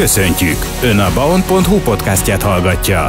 Köszöntjük! Ön a baon.hu podcastját hallgatja.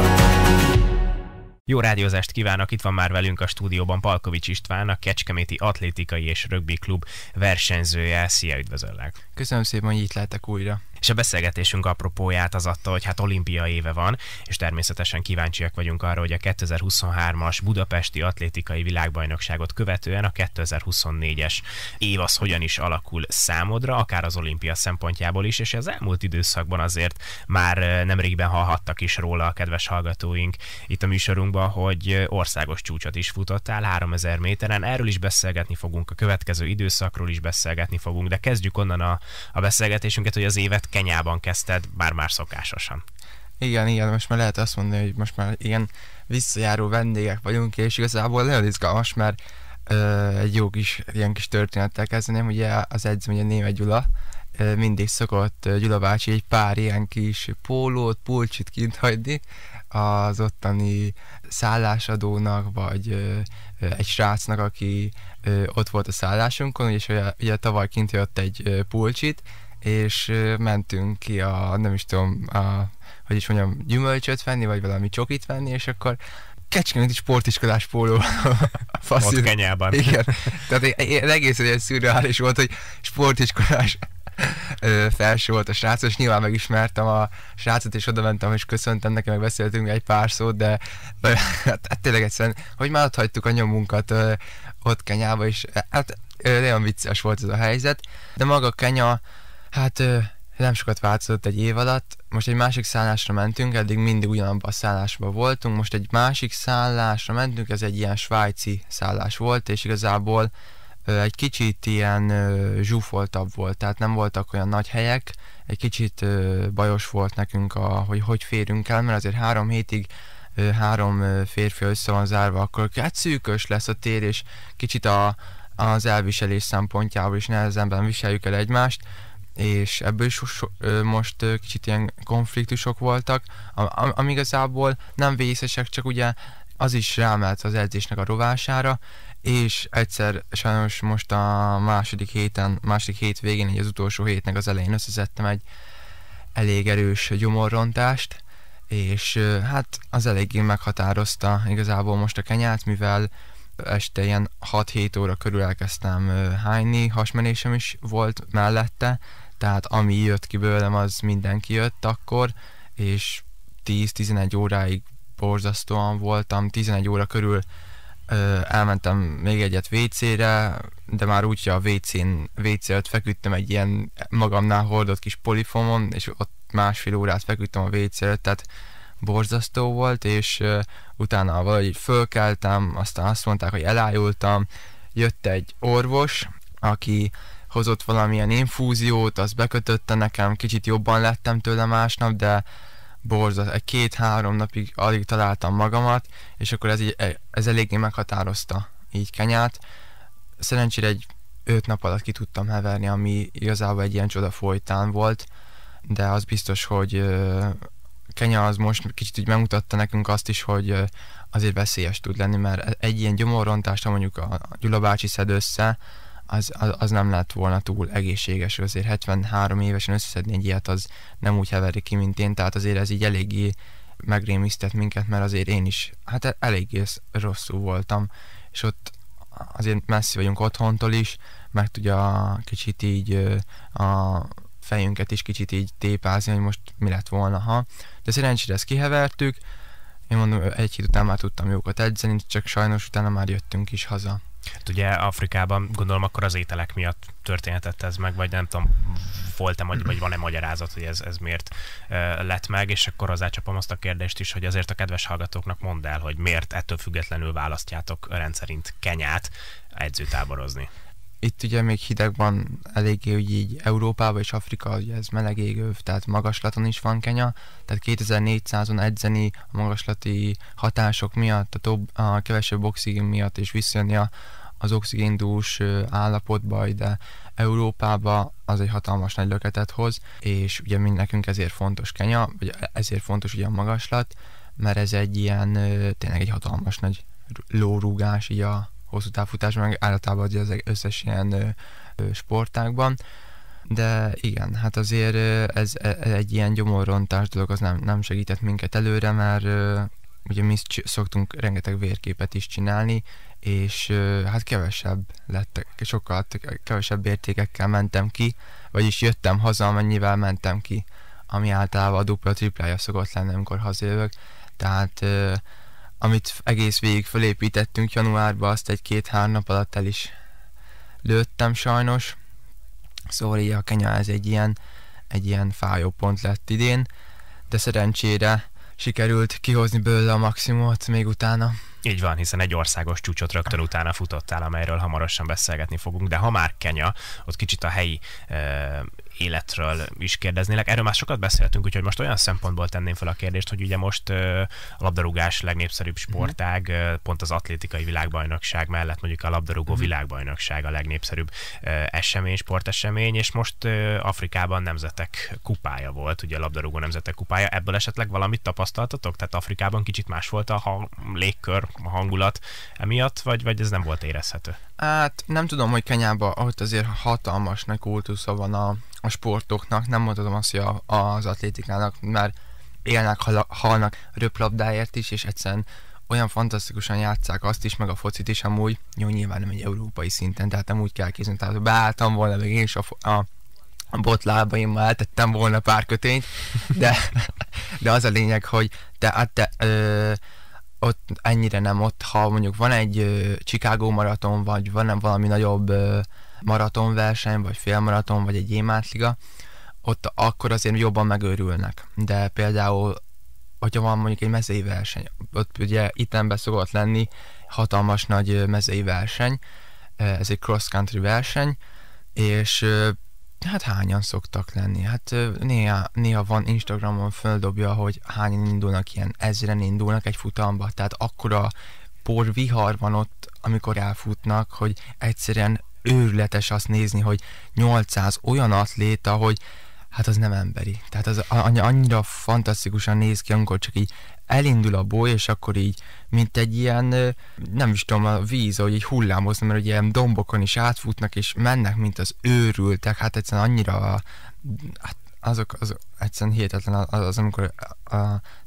Jó rádiózást kívánok, itt van már velünk a stúdióban Palkovics István, a Kecskeméti Atlétikai és Rögbi Klub versenyzője. Szia, üdvözöllek! Köszönöm szépen, hogy itt lehetek újra. És a beszélgetésünk apropóját az adta, hogy hát olimpia éve van, és természetesen kíváncsiak vagyunk arra, hogy a 2023-as Budapesti Atlétikai Világbajnokságot követően a 2024-es év az hogyan is alakul számodra, akár az olimpia szempontjából is, és az elmúlt időszakban azért már nemrégben hallhattak is róla a kedves hallgatóink itt a műsorunkban, hogy országos csúcsot is futottál 3000 méteren. Erről is beszélgetni fogunk, a következő időszakról is beszélgetni fogunk, de kezdjük onnan a, a beszélgetésünket, hogy az évet Kenyában kezdted, bár már szokásosan. Igen, igen, most már lehet azt mondani, hogy most már ilyen visszajáró vendégek vagyunk, és igazából nagyon izgalmas, mert ö, egy jó kis, ilyen kis történettel kezdeném, ugye az edző, ugye Néme Gyula, ö, mindig szokott Gyula bácsi egy pár ilyen kis pólót, pulcsit kint hagyni az ottani szállásadónak, vagy ö, egy srácnak, aki ö, ott volt a szállásunkon, és ugye, ugye tavaly kint jött egy ö, pulcsit, és mentünk ki a, nem is tudom, a, hogy is mondjam, gyümölcsöt venni, vagy valami csokit venni, és akkor kecskeméti sportiskolás póló. Ott Kenyában. Igen. Tehát egész egy szürreális volt, hogy sportiskolás felső volt a srác, és nyilván megismertem a srácot, és oda mentem, és köszöntem neki, meg beszéltünk egy pár szót, de hát, hát tényleg egyszerűen, hogy már ott hagytuk a nyomunkat ott Kenyába, és hát nagyon vicces volt ez a helyzet, de maga Kenya Hát nem sokat változott egy év alatt. Most egy másik szállásra mentünk, eddig mindig ugyanabban a szállásban voltunk. Most egy másik szállásra mentünk, ez egy ilyen svájci szállás volt, és igazából egy kicsit ilyen zsúfoltabb volt, tehát nem voltak olyan nagy helyek, egy kicsit bajos volt nekünk, a, hogy hogy férünk el, mert azért három hétig három férfi össze van zárva, akkor hát szűkös lesz a tér, és kicsit a, az elviselés szempontjából is nehezebben viseljük el egymást, és ebből is most kicsit ilyen konfliktusok voltak, am, ami igazából nem vészesek, csak ugye az is rámelt az edzésnek a rovására, és egyszer sajnos most a második héten, második hét végén, egy az utolsó hétnek az elején összeszedtem egy elég erős gyomorrontást, és hát az eléggé meghatározta igazából most a kenyát, mivel este ilyen 6-7 óra körül elkezdtem hányni, hasmenésem is volt mellette, tehát ami jött ki bőlem, az mindenki jött akkor, és 10-11 óráig borzasztóan voltam, 11 óra körül ö, elmentem még egyet WC-re, de már úgy, hogy a WC-n, WC előtt feküdtem egy ilyen magamnál hordott kis polifomon, és ott másfél órát feküdtem a WC előtt, tehát borzasztó volt, és ö, utána valahogy fölkeltem, aztán azt mondták, hogy elájultam, jött egy orvos, aki hozott valamilyen infúziót, az bekötötte nekem, kicsit jobban lettem tőle másnap, de borzat, egy két-három napig alig találtam magamat, és akkor ez, így, ez eléggé meghatározta így kenyát. Szerencsére egy öt nap alatt ki tudtam heverni, ami igazából egy ilyen csoda folytán volt, de az biztos, hogy Kenya az most kicsit úgy megmutatta nekünk azt is, hogy azért veszélyes tud lenni, mert egy ilyen gyomorrontást, mondjuk a Gyula bácsi szed össze, az, az, az nem lett volna túl egészséges, azért 73 évesen összeszedni egy ilyet, az nem úgy heveri ki, mint én, tehát azért ez így eléggé megrémisztett minket, mert azért én is, hát eléggé rosszul voltam, és ott azért messzi vagyunk otthontól is, meg tudja kicsit így a fejünket is kicsit így tépázni, hogy most mi lett volna, ha. De szerencsére ezt kihevertük, én mondom, egy hét után már tudtam jókat edzeni, csak sajnos utána már jöttünk is haza. Hát ugye Afrikában gondolom akkor az ételek miatt történhetett ez meg, vagy nem tudom, volt-e, vagy van-e magyarázat, hogy ez, ez miért uh, lett meg, és akkor hozzácsapom azt a kérdést is, hogy azért a kedves hallgatóknak mondd el, hogy miért ettől függetlenül választjátok rendszerint Kenyát edzőtáborozni. Itt ugye még hideg van eléggé, hogy így Európában és Afrika, ugye ez meleg égő, tehát magaslaton is van Kenya, tehát 2400-on edzeni a magaslati hatások miatt, a, több, a kevesebb oxigén miatt és visszajönni a, az oxigéndús állapotba ide Európába, az egy hatalmas nagy löketet hoz, és ugye mind nekünk ezért fontos Kenya, vagy ezért fontos ugye a magaslat, mert ez egy ilyen, tényleg egy hatalmas nagy lórúgás így a hosszú távfutásban, meg általában az összes ilyen sportákban. de igen, hát azért ez, ez egy ilyen gyomorrontás dolog, az nem, nem segített minket előre, mert ugye mi szoktunk rengeteg vérképet is csinálni, és hát kevesebb lettek, sokkal kevesebb értékekkel mentem ki, vagyis jöttem haza, amennyivel mentem ki, ami általában a dupla triplája szokott lenni, amikor hazajövök, tehát amit egész végig fölépítettünk januárban, azt egy-két-három nap alatt el is lőttem sajnos, szóval így a Kenya ez egy ilyen, egy ilyen fájó pont lett idén, de szerencsére sikerült kihozni belőle a maximumot még utána. Így van, hiszen egy országos csúcsot rögtön utána futottál, amelyről hamarosan beszélgetni fogunk, de ha már Kenya, ott kicsit a helyi életről is kérdeznélek. Erről már sokat beszéltünk, úgyhogy most olyan szempontból tenném fel a kérdést, hogy ugye most a labdarúgás legnépszerűbb mhm. sportág, pont az atlétikai világbajnokság mellett mondjuk a labdarúgó uh-huh. világbajnokság a legnépszerűbb esemény, sportesemény, és most Afrikában nemzetek kupája volt, ugye a labdarúgó nemzetek kupája. Ebből esetleg valamit tapasztaltatok? Tehát Afrikában kicsit más volt a hang, légkör, a hangulat emiatt, vagy, vagy ez nem volt érezhető? Hát nem tudom, hogy Kenyában ott azért hatalmas kultusza van a, a sportoknak, nem mondhatom azt, hogy a, az atlétikának, mert élnek, hal, halnak röplabdáért is, és egyszerűen olyan fantasztikusan játszák azt is, meg a focit is amúgy, jó, nyilván nem egy európai szinten, tehát nem úgy kell kézni, tehát beálltam volna, meg én is a, a, a botlábaimmal eltettem volna pár kötényt, de, de az a lényeg, hogy te, hát te ö, ott ennyire nem ott, ha mondjuk van egy ö, Chicago maraton, vagy van nem valami nagyobb ö, maratonverseny, vagy félmaraton, vagy egy émátliga, ott akkor azért jobban megőrülnek. De például, hogyha van mondjuk egy mezei verseny, ott ugye ittenben szokott lenni hatalmas nagy mezei verseny, ez egy cross-country verseny, és Hát hányan szoktak lenni? Hát néha, néha van Instagramon földobja, hogy hányan indulnak, ilyen ezren indulnak egy futamba, tehát akkora por vihar van ott, amikor elfutnak, hogy egyszerűen őrületes azt nézni, hogy 800 olyan atléta, hogy hát az nem emberi. Tehát az annyira fantasztikusan néz ki, amikor csak így elindul a boly, és akkor így, mint egy ilyen, nem is tudom, a víz, ahogy így hullámozna, mert ugye ilyen dombokon is átfutnak, és mennek, mint az őrültek, hát egyszerűen annyira, hát azok, az egyszerűen hihetetlen az, az amikor a,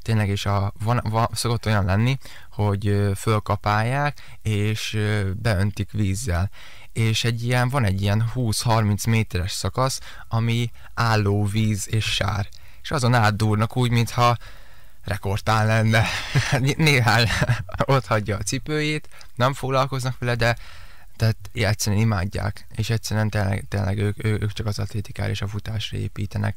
tényleg is a, van, van, szokott olyan lenni, hogy fölkapálják, és beöntik vízzel és egy ilyen, van egy ilyen 20-30 méteres szakasz, ami álló víz és sár. És azon átdúrnak úgy, mintha rekordtál lenne. Néhány ott hagyja a cipőjét, nem foglalkoznak vele, de tehát egyszerűen imádják, és egyszerűen tényleg, tényleg ők, ők csak az atlétikára és a futásra építenek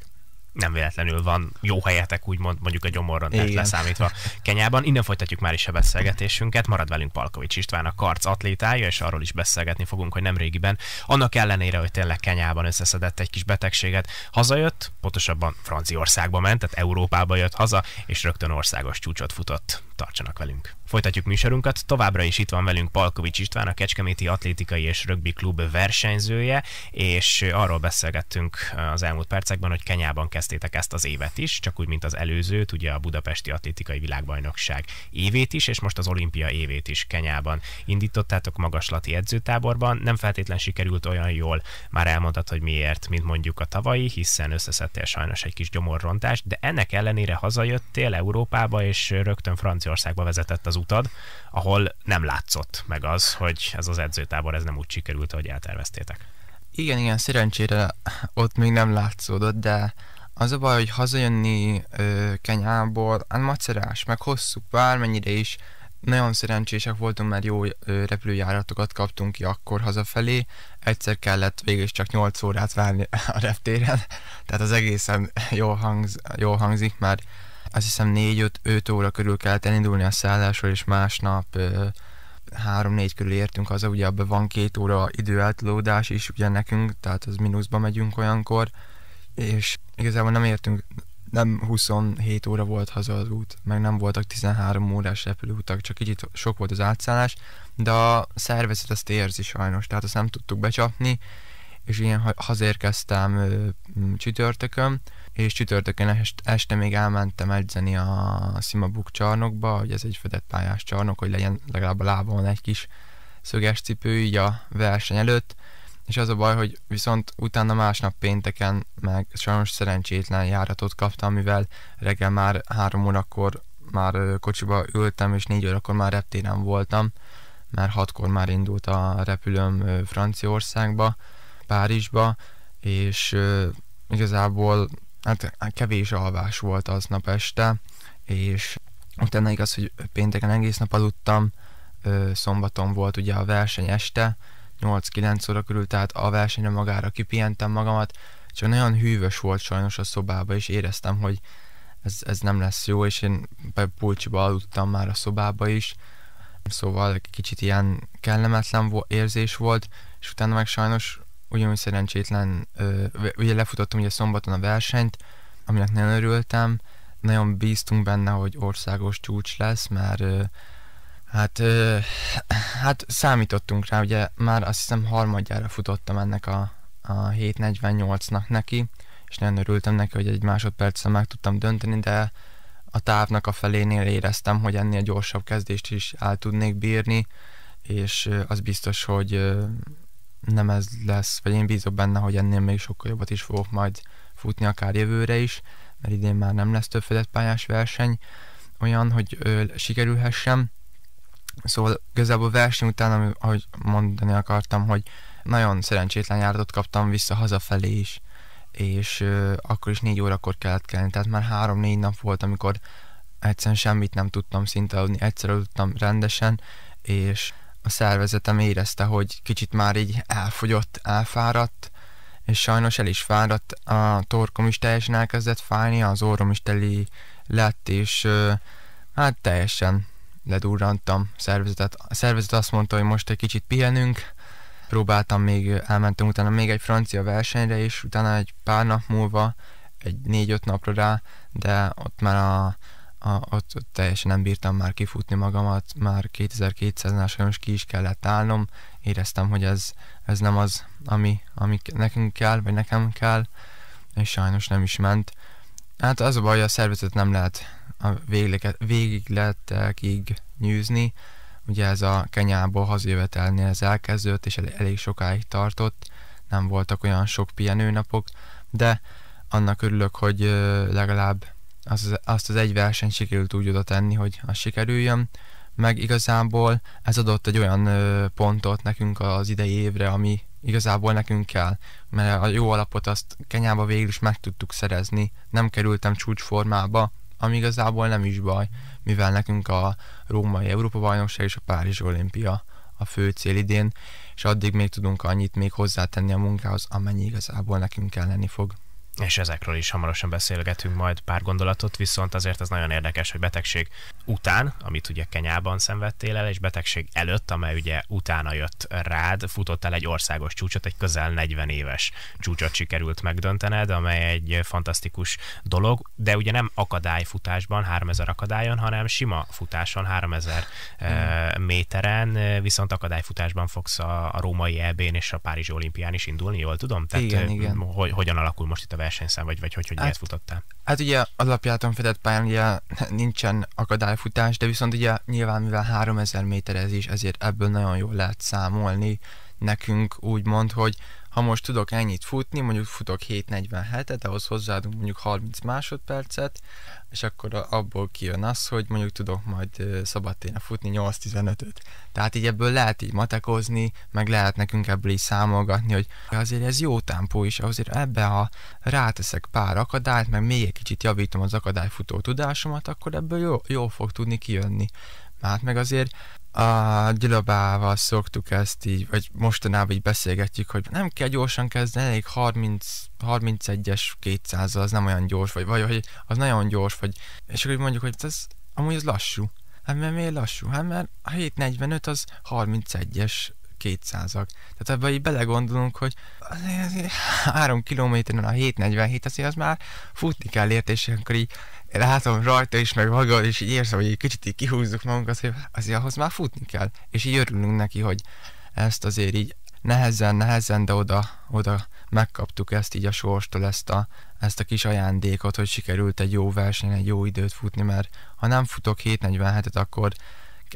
nem véletlenül van jó helyetek, úgymond mondjuk a gyomorron tehát leszámítva Kenyában. Innen folytatjuk már is a beszélgetésünket. Marad velünk Palkovics István, a karc atlétája, és arról is beszélgetni fogunk, hogy nem régiben, annak ellenére, hogy tényleg Kenyában összeszedett egy kis betegséget, hazajött, pontosabban Franciaországba ment, tehát Európába jött haza, és rögtön országos csúcsot futott. Tartsanak velünk! Folytatjuk műsorunkat, továbbra is itt van velünk Palkovics István, a Kecskeméti Atlétikai és Rögbi Klub versenyzője, és arról beszélgettünk az elmúlt percekben, hogy Kenyában kezdtétek ezt az évet is, csak úgy, mint az előzőt, ugye a Budapesti Atlétikai Világbajnokság évét is, és most az olimpia évét is Kenyában indítottátok magaslati edzőtáborban. Nem feltétlen sikerült olyan jól, már elmondtad, hogy miért, mint mondjuk a tavalyi, hiszen összeszedtél sajnos egy kis gyomorrontást, de ennek ellenére hazajöttél Európába, és rögtön Franciaországba vezetett az utad, ahol nem látszott meg az, hogy ez az edzőtábor ez nem úgy sikerült, ahogy elterveztétek. Igen, igen, szerencsére ott még nem látszódott, de az a baj, hogy hazajönni ö, Kenyából, hát macerás, meg hosszú, bármennyire is, nagyon szerencsések voltunk, mert jó repülőjáratokat kaptunk ki akkor hazafelé. Egyszer kellett végül is csak 8 órát várni a reptéren, tehát az egészen jól, hangz, jól hangzik, mert azt hiszem 4-5 óra körül kellett elindulni a szállásról, és másnap 3-4 körül értünk haza, ugye abban van két óra időeltolódás is ugye nekünk, tehát az mínuszba megyünk olyankor, és igazából nem értünk, nem 27 óra volt haza az út, meg nem voltak 13 órás repülőutak, csak kicsit sok volt az átszállás, de a szervezet azt érzi sajnos, tehát azt nem tudtuk becsapni, és ilyen hazérkeztem csütörtökön, és csütörtökön este még elmentem edzeni a Simabuk csarnokba, hogy ez egy fedett pályás csarnok, hogy legyen legalább a lábon egy kis szöges cipő így a verseny előtt, és az a baj, hogy viszont utána másnap pénteken meg sajnos szerencsétlen járatot kaptam, mivel reggel már három órakor már kocsiba ültem, és négy órakor már reptéren voltam, mert hatkor már indult a repülőm Franciaországba, Párizsba, és igazából hát kevés alvás volt aznap este, és utána igaz, hogy pénteken egész nap aludtam, szombaton volt ugye a verseny este, 8-9 óra körül, tehát a versenyre magára kipihentem magamat, csak nagyon hűvös volt sajnos a szobába, és éreztem, hogy ez, ez nem lesz jó, és én pulcsiba aludtam már a szobába is, szóval kicsit ilyen kellemetlen érzés volt, és utána meg sajnos ugyanúgy szerencsétlen, ugye lefutottam ugye szombaton a versenyt, aminek nagyon örültem, nagyon bíztunk benne, hogy országos csúcs lesz, mert hát, hát számítottunk rá, ugye már azt hiszem harmadjára futottam ennek a, a 7.48-nak neki, és nagyon örültem neki, hogy egy másodperccel meg tudtam dönteni, de a távnak a felénél éreztem, hogy ennél gyorsabb kezdést is el tudnék bírni, és az biztos, hogy nem ez lesz, vagy én bízok benne, hogy ennél még sokkal jobbat is fogok majd futni akár jövőre is, mert idén már nem lesz több pályás verseny olyan, hogy ö, sikerülhessem. Szóval igazából verseny után, ahogy mondani akartam, hogy nagyon szerencsétlen járatot kaptam vissza hazafelé is, és ö, akkor is négy órakor kellett kelni, tehát már három-négy nap volt, amikor egyszerűen semmit nem tudtam szinte aludni, egyszer aludtam rendesen, és a szervezetem érezte, hogy kicsit már így elfogyott, elfáradt, és sajnos el is fáradt, a torkom is teljesen elkezdett fájni, az orrom is teli lett, és hát teljesen ledurrantam szervezetet. A szervezet azt mondta, hogy most egy kicsit pihenünk, próbáltam még, elmentem utána még egy francia versenyre, és utána egy pár nap múlva, egy négy-öt napra rá, de ott már a a, ott, ott teljesen nem bírtam már kifutni magamat, már 2200-nál sajnos ki is kellett állnom, éreztem, hogy ez, ez nem az, ami, ami nekünk kell, vagy nekem kell, és sajnos nem is ment. Hát az a baj, a szervezet nem lehet a végigletekig nyűzni, ugye ez a Kenyából hazajövetelnél ez elkezdődött, és elég sokáig tartott, nem voltak olyan sok pihenőnapok, de annak örülök, hogy legalább az, azt az egy versenyt sikerült úgy oda tenni, hogy az sikerüljön, meg igazából ez adott egy olyan pontot nekünk az idei évre, ami igazából nekünk kell, mert a jó alapot azt Kenyába végül is meg tudtuk szerezni, nem kerültem csúcsformába, ami igazából nem is baj, mivel nekünk a római Európa-bajnokság és a Párizs olimpia a fő cél idén, és addig még tudunk annyit még hozzátenni a munkához, amennyi igazából nekünk kelleni fog és ezekről is hamarosan beszélgetünk majd pár gondolatot, viszont azért az nagyon érdekes, hogy betegség után, amit ugye Kenyában szenvedtél el, és betegség előtt, amely ugye utána jött rád, futottál egy országos csúcsot, egy közel 40 éves csúcsot sikerült megdöntened, amely egy fantasztikus dolog, de ugye nem akadályfutásban, 3000 akadályon, hanem sima futáson, 3000 hmm. méteren, viszont akadályfutásban fogsz a, a római EB-n és a Párizsi olimpián is indulni, jól tudom? Tehát, igen, igen. Hogy, hogyan alakul most itt a versenyszám, vagy, vagy hogy, hogy hát, futottál? Hát ugye alapjáton fedett pályán ugye nincsen akadályfutás, de viszont ugye nyilván mivel 3000 méterezés, ezért ebből nagyon jól lehet számolni nekünk úgymond, hogy ha most tudok ennyit futni, mondjuk futok 7.47-et, ahhoz hozzáadunk mondjuk 30 másodpercet, és akkor abból kijön az, hogy mondjuk tudok majd szabadténe futni 8-15-öt. Tehát így ebből lehet így matekozni, meg lehet nekünk ebből is számolgatni, hogy azért ez jó tempó is, azért ebbe ha ráteszek pár akadályt, meg még egy kicsit javítom az akadályfutó tudásomat, akkor ebből jó, jó fog tudni kijönni. Hát meg azért a Gyulabával szoktuk ezt így, vagy mostanában így beszélgetjük, hogy nem kell gyorsan kezdeni, elég 30, 31-es 200 az nem olyan gyors, vagy, vagy hogy az nagyon gyors, vagy, és akkor mondjuk, hogy ez amúgy ez lassú. Hát mert miért lassú? Hát mert a 745 az 31-es 200-ak. Tehát ebben így belegondolunk, hogy azért, azért 3 kilométeren a 747, azért az már futni kell érte, akkor így látom rajta is, meg maga, és így érzem, hogy egy kicsit így kihúzzuk magunkat, hogy azért ahhoz már futni kell. És így örülünk neki, hogy ezt azért így nehezen, nehezen, de oda, oda megkaptuk ezt így a sorstól, ezt a, ezt a kis ajándékot, hogy sikerült egy jó versenyen, egy jó időt futni, mert ha nem futok 7.47-et, akkor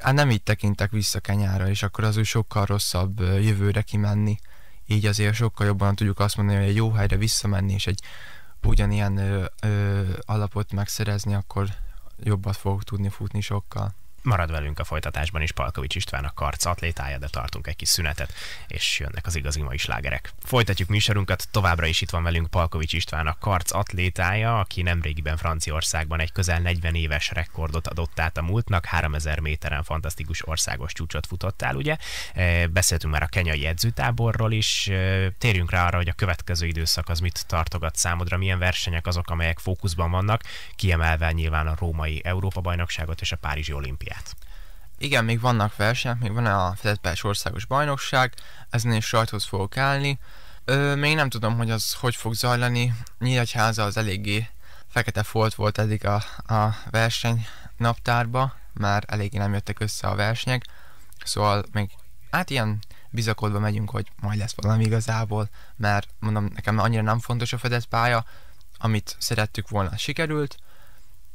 hát nem így tekintek vissza Kenyára, és akkor az úgy sokkal rosszabb jövőre kimenni. így azért sokkal jobban tudjuk azt mondani, hogy egy jó helyre visszamenni, és egy ugyanilyen ö, ö, alapot megszerezni, akkor jobbat fogok tudni futni sokkal. Marad velünk a folytatásban is Palkovics István a karc atlétája, de tartunk egy kis szünetet, és jönnek az igazi mai slágerek. Folytatjuk műsorunkat, továbbra is itt van velünk Palkovics István a karc atlétája, aki nemrégiben Franciaországban egy közel 40 éves rekordot adott át a múltnak, 3000 méteren fantasztikus országos csúcsot futottál, ugye? E, beszéltünk már a kenyai edzőtáborról is, e, térjünk rá arra, hogy a következő időszak az mit tartogat számodra, milyen versenyek azok, amelyek fókuszban vannak, kiemelve nyilván a római Európa-bajnokságot és a Párizsi olimpiát olimpiát. Igen, még vannak versenyek, még van a Fedetpályás országos bajnokság, ezen is sajthoz fogok állni. Ö, még nem tudom, hogy az hogy fog zajlani. Nyíregyháza az eléggé fekete folt volt eddig a, a verseny naptárba, már eléggé nem jöttek össze a versenyek, szóval még hát ilyen bizakodva megyünk, hogy majd lesz valami igazából, mert mondom, nekem annyira nem fontos a fedett pálya, amit szerettük volna, sikerült,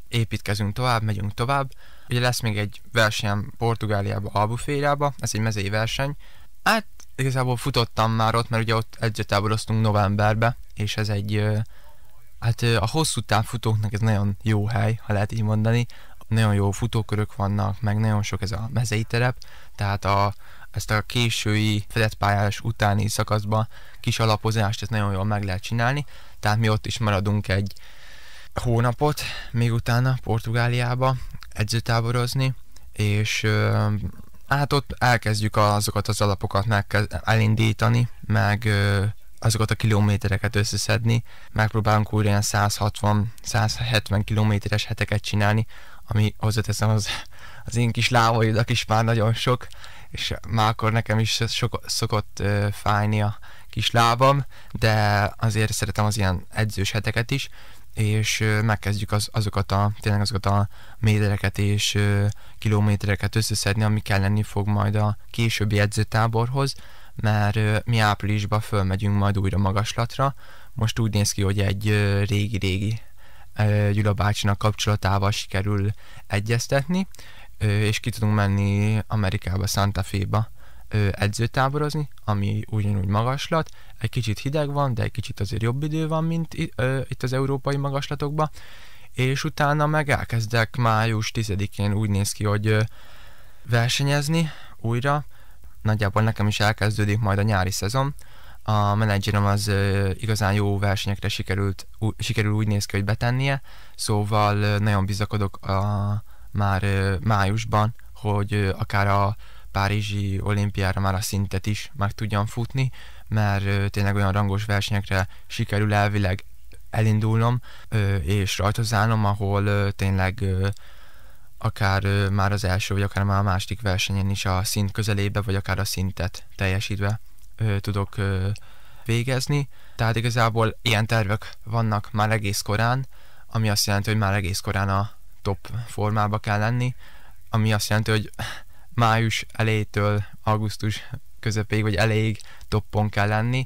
építkezünk tovább, megyünk tovább. Ugye lesz még egy verseny Portugáliába, Albufériába, ez egy mezei verseny. Hát igazából futottam már ott, mert ugye ott edzőtáboroztunk novemberbe, és ez egy, hát a hosszú távfutóknak ez nagyon jó hely, ha lehet így mondani. Nagyon jó futókörök vannak, meg nagyon sok ez a mezei terep, tehát a, ezt a késői fedett pályás utáni szakaszban kis alapozást ezt nagyon jól meg lehet csinálni, tehát mi ott is maradunk egy hónapot, még utána Portugáliába edzőtáborozni, és hát ott elkezdjük azokat az alapokat meg elindítani, meg azokat a kilométereket összeszedni, megpróbálunk újra ilyen 160-170 kilométeres heteket csinálni, ami hozzáteszem az, az én kis lábaidak is már nagyon sok, és már akkor nekem is sok, szokott uh, fájni a kis lábam, de azért szeretem az ilyen edzős heteket is, és megkezdjük az, azokat a, tényleg azokat a métereket és kilométereket összeszedni, ami kelleni fog majd a későbbi edzőtáborhoz, mert mi áprilisban fölmegyünk majd újra magaslatra. Most úgy néz ki, hogy egy régi-régi Gyula bácsinak kapcsolatával sikerül egyeztetni, és ki tudunk menni Amerikába, Santa Fe-ba edzőtáborozni, ami ugyanúgy magaslat, egy kicsit hideg van, de egy kicsit azért jobb idő van, mint itt az európai magaslatokban, és utána meg elkezdek május 10-én úgy néz ki, hogy versenyezni újra, nagyjából nekem is elkezdődik majd a nyári szezon, a menedzserem az igazán jó versenyekre sikerült, ú, sikerül úgy néz ki, hogy betennie, szóval nagyon bizakodok a, már májusban, hogy akár a Párizsi olimpiára már a szintet is meg tudjam futni, mert tényleg olyan rangos versenyekre sikerül elvileg elindulnom és rajtozálnom, ahol tényleg akár már az első, vagy akár már a második versenyen is a szint közelébe, vagy akár a szintet teljesítve tudok végezni. Tehát igazából ilyen tervek vannak már egész korán, ami azt jelenti, hogy már egész korán a top formába kell lenni, ami azt jelenti, hogy május elejétől augusztus közepéig, vagy elég toppon kell lenni.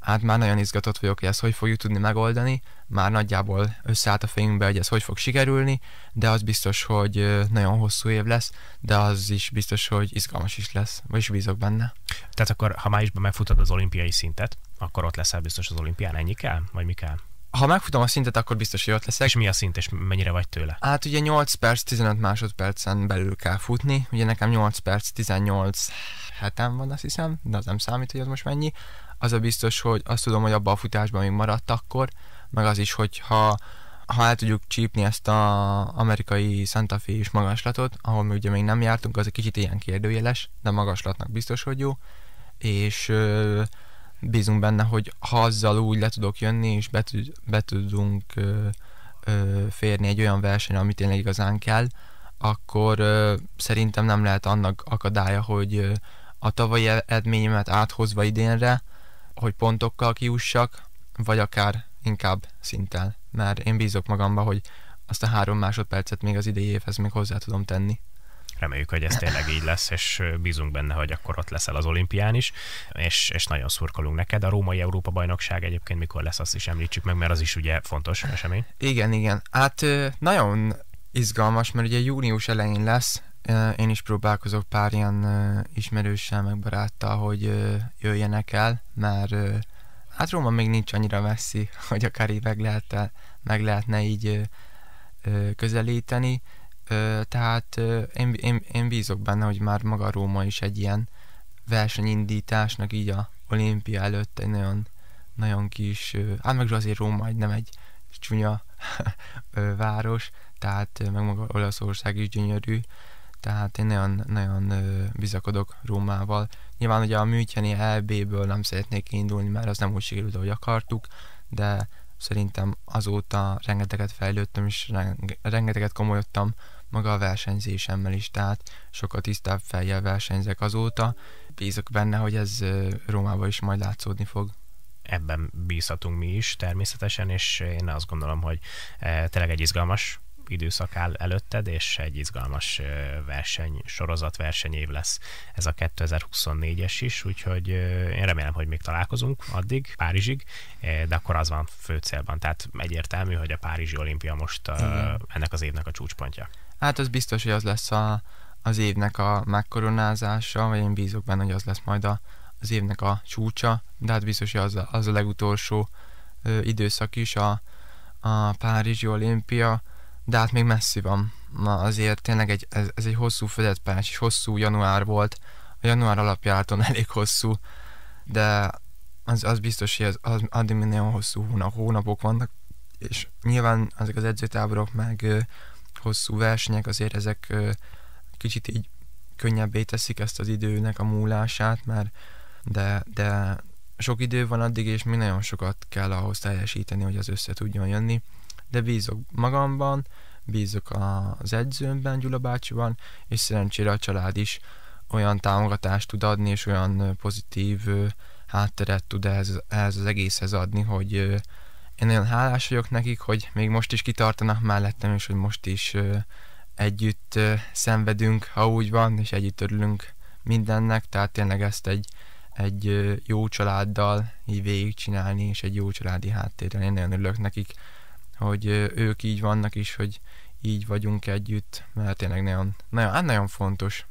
Hát már nagyon izgatott vagyok, hogy ezt hogy fogjuk tudni megoldani. Már nagyjából összeállt a fejünkbe, hogy ez hogy fog sikerülni, de az biztos, hogy nagyon hosszú év lesz, de az is biztos, hogy izgalmas is lesz, vagyis bízok benne. Tehát akkor, ha májusban megfutod az olimpiai szintet, akkor ott leszel biztos az olimpián, ennyi kell? Vagy mi kell? Ha megfutom a szintet, akkor biztos, hogy ott leszek. És mi a szint, és mennyire vagy tőle? Hát ugye 8 perc, 15 másodpercen belül kell futni. Ugye nekem 8 perc, 18 hetem van, azt hiszem, de az nem számít, hogy az most mennyi. Az a biztos, hogy azt tudom, hogy abban a futásban még maradt akkor, meg az is, hogy ha, ha el tudjuk csípni ezt a amerikai Santa fe is magaslatot, ahol mi ugye még nem jártunk, az egy kicsit ilyen kérdőjeles, de magaslatnak biztos, hogy jó. És bízunk benne, hogy ha azzal úgy le tudok jönni, és be, tud, be tudunk ö, ö, férni egy olyan versenyre, amit tényleg igazán kell, akkor ö, szerintem nem lehet annak akadálya, hogy ö, a tavalyi eredményemet áthozva idénre, hogy pontokkal kiussak, vagy akár inkább szinttel. Mert én bízok magamba, hogy azt a három másodpercet még az idei évhez még hozzá tudom tenni. Reméljük, hogy ez tényleg így lesz, és bízunk benne, hogy akkor ott leszel az olimpián is, és, és nagyon szurkolunk neked. A római Európa bajnokság egyébként mikor lesz, azt is említsük meg, mert az is ugye fontos esemény. Igen, igen. Hát nagyon izgalmas, mert ugye június elején lesz, én is próbálkozok pár ilyen ismerőssel, meg baráttal, hogy jöjjenek el, mert hát Róma még nincs annyira messzi, hogy akár így meg, lehet, meg lehetne így közelíteni, tehát én, én, én bízok benne, hogy már maga Róma is egy ilyen versenyindításnak így a olimpia előtt egy nagyon, nagyon kis, hát meg azért Róma egy nem egy csúnya város, tehát meg maga Olaszország is gyönyörű, tehát én nagyon, nagyon bizakodok Rómával. Nyilván ugye a Müncheni EB-ből nem szeretnék indulni, mert az nem úgy sikerült, ahogy akartuk, de szerintem azóta rengeteget fejlődtem, és rengeteget komolyodtam maga a versenyzésemmel is, tehát sokkal tisztább fejjel versenyzek azóta. Bízok benne, hogy ez Rómában is majd látszódni fog ebben bízhatunk mi is természetesen, és én azt gondolom, hogy tényleg egy izgalmas időszak áll előtted, és egy izgalmas verseny, sorozat versenyév lesz ez a 2024-es is, úgyhogy én remélem, hogy még találkozunk addig, Párizsig, de akkor az van fő célban. Tehát egyértelmű, hogy a Párizsi olimpia most Igen. ennek az évnek a csúcspontja. Hát az biztos, hogy az lesz a, az évnek a megkoronázása, vagy én bízok benne, hogy az lesz majd a, az évnek a csúcsa, de hát biztos, hogy az az a legutolsó ö, időszak is a, a Párizsi olimpia, de hát még messzi van. Na azért tényleg egy, ez, ez egy hosszú földetpályás, és hosszú január volt. A január alapjáraton elég hosszú, de az, az biztos, hogy az, az, addig nagyon hosszú hónap, hónapok vannak, és nyilván ezek az edzőtáborok meg hosszú versenyek, azért ezek kicsit így könnyebbé teszik ezt az időnek a múlását, mert de, de sok idő van addig, és még nagyon sokat kell ahhoz teljesíteni, hogy az össze tudjon jönni. De bízok magamban, bízok az edzőmben, Gyula bácsiban, és szerencsére a család is olyan támogatást tud adni, és olyan pozitív hátteret tud ehhez, ehhez az egészhez adni, hogy én nagyon hálás vagyok nekik, hogy még most is kitartanak mellettem, és hogy most is együtt szenvedünk, ha úgy van, és együtt örülünk mindennek, tehát tényleg ezt egy, egy jó családdal így végigcsinálni, és egy jó családi háttérrel, én nagyon örülök nekik, hogy ők így vannak is, hogy így vagyunk együtt, mert tényleg nagyon, nagyon, hát nagyon fontos.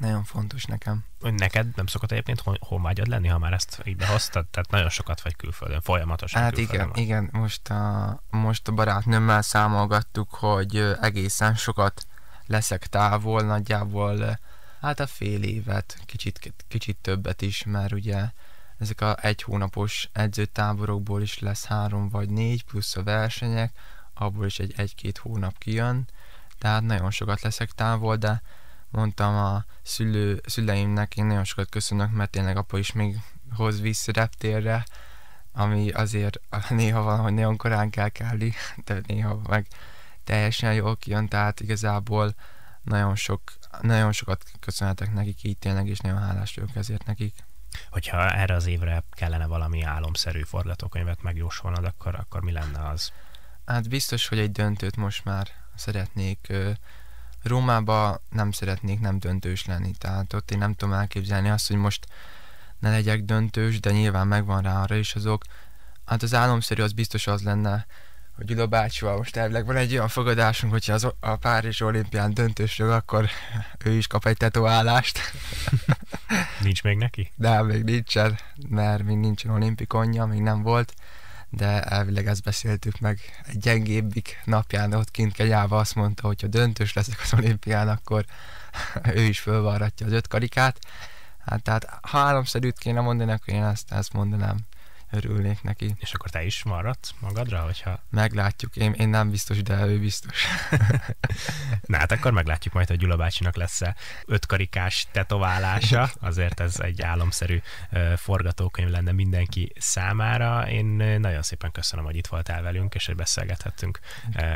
Nagyon fontos nekem. Neked nem szokott egyébként honvágyad lenni, ha már ezt így behoztad? Tehát nagyon sokat vagy külföldön, folyamatosan Hát igen, van. igen. Most a, most a barátnőmmel számolgattuk, hogy egészen sokat leszek távol, nagyjából hát a fél évet, kicsit, kicsit többet is, mert ugye ezek a egy hónapos edzőtáborokból is lesz három vagy négy, plusz a versenyek, abból is egy egy-két hónap kijön, tehát nagyon sokat leszek távol, de mondtam a szülő, szüleimnek, én nagyon sokat köszönök, mert tényleg apa is még hoz vissza reptérre, ami azért néha van, hogy nagyon korán kell kelni, de néha meg teljesen jól kijön, tehát igazából nagyon, sok, nagyon sokat köszönhetek nekik így tényleg, és nagyon hálás vagyok ezért nekik hogyha erre az évre kellene valami álomszerű forgatókönyvet megjósolnod, akkor, akkor mi lenne az? Hát biztos, hogy egy döntőt most már szeretnék. Rómába nem szeretnék nem döntős lenni, tehát ott én nem tudom elképzelni azt, hogy most ne legyek döntős, de nyilván megvan rá arra is azok. Hát az álomszerű az biztos az lenne, hogy Gyula bácsival most elvileg van egy olyan fogadásunk, hogyha az, a Párizs olimpián döntősről, akkor ő is kap egy tetoválást. Nincs még neki? De még nincsen, mert még nincsen olimpikonja, még nem volt, de elvileg ezt beszéltük meg egy gyengébbik napján ott kint Kenyába azt mondta, hogy ha döntős leszek az olimpián, akkor ő is fölvarratja az öt karikát. Hát tehát ha háromszerűt kéne mondani, akkor én ezt, ezt mondanám örülnék neki. És akkor te is maradsz magadra, hogyha... Meglátjuk, én, én nem biztos, de ő biztos. Na hát akkor meglátjuk majd, hogy Gyula bácsinak lesz-e ötkarikás tetoválása, azért ez egy álomszerű forgatókönyv lenne mindenki számára. Én nagyon szépen köszönöm, hogy itt voltál velünk, és hogy beszélgethettünk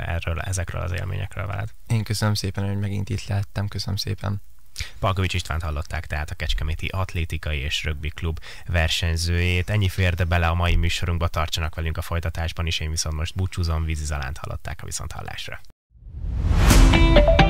erről, ezekről az élményekről veled. Én köszönöm szépen, hogy megint itt lehettem, köszönöm szépen. Palkovics Istvánt hallották, tehát a Kecskeméti Atlétikai és Rögbi Klub versenyzőjét. Ennyi férde bele a mai műsorunkba, tartsanak velünk a folytatásban is, én viszont most búcsúzom, Vízi Zalánt hallották a viszonthallásra. thank you